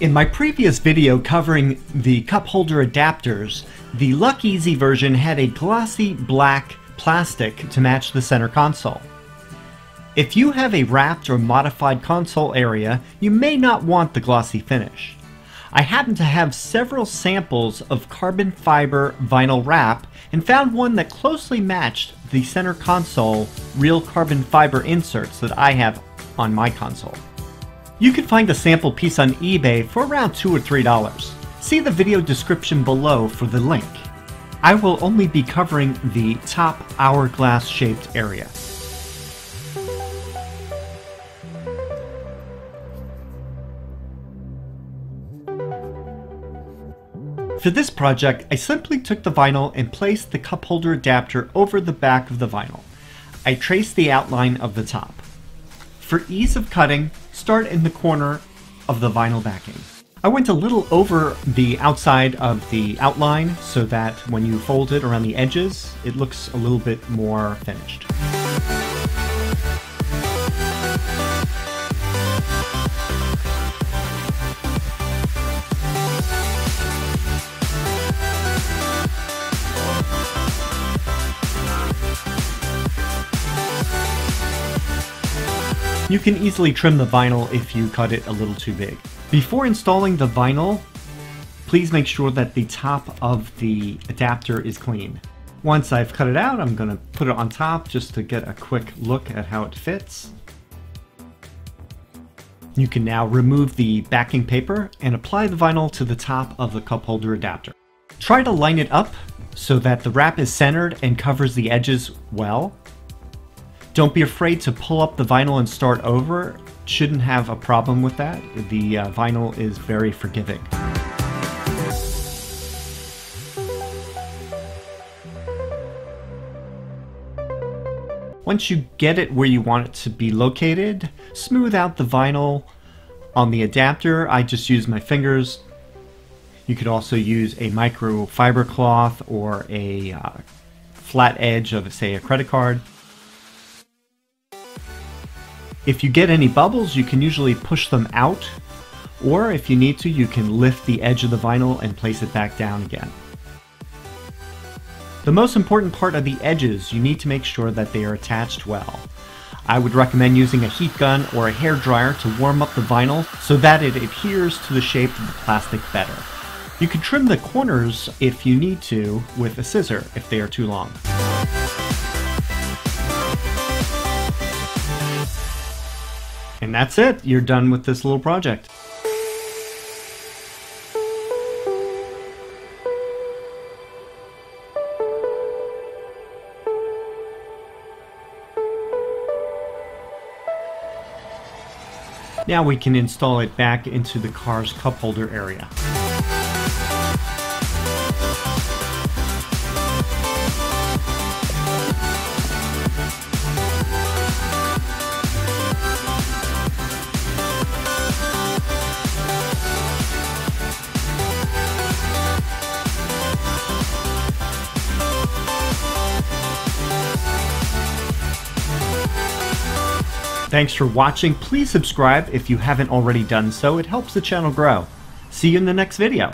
In my previous video covering the cup holder adapters, the LuckEZ version had a glossy black plastic to match the center console. If you have a wrapped or modified console area, you may not want the glossy finish. I happen to have several samples of carbon fiber vinyl wrap and found one that closely matched the center console real carbon fiber inserts that I have on my console. You can find a sample piece on eBay for around 2 or $3. See the video description below for the link. I will only be covering the top hourglass shaped area. For this project, I simply took the vinyl and placed the cup holder adapter over the back of the vinyl. I traced the outline of the top. For ease of cutting, start in the corner of the vinyl backing. I went a little over the outside of the outline so that when you fold it around the edges, it looks a little bit more finished. You can easily trim the vinyl if you cut it a little too big. Before installing the vinyl, please make sure that the top of the adapter is clean. Once I've cut it out, I'm going to put it on top just to get a quick look at how it fits. You can now remove the backing paper and apply the vinyl to the top of the cup holder adapter. Try to line it up so that the wrap is centered and covers the edges well. Don't be afraid to pull up the vinyl and start over. Shouldn't have a problem with that. The uh, vinyl is very forgiving. Once you get it where you want it to be located, smooth out the vinyl on the adapter. I just use my fingers. You could also use a microfiber cloth or a uh, flat edge of, say, a credit card. If you get any bubbles, you can usually push them out, or if you need to, you can lift the edge of the vinyl and place it back down again. The most important part are the edges. You need to make sure that they are attached well. I would recommend using a heat gun or a hair dryer to warm up the vinyl so that it adheres to the shape of the plastic better. You can trim the corners if you need to with a scissor if they are too long. And that's it. You're done with this little project. Now we can install it back into the car's cup holder area. Thanks for watching. Please subscribe if you haven't already done so. It helps the channel grow. See you in the next video.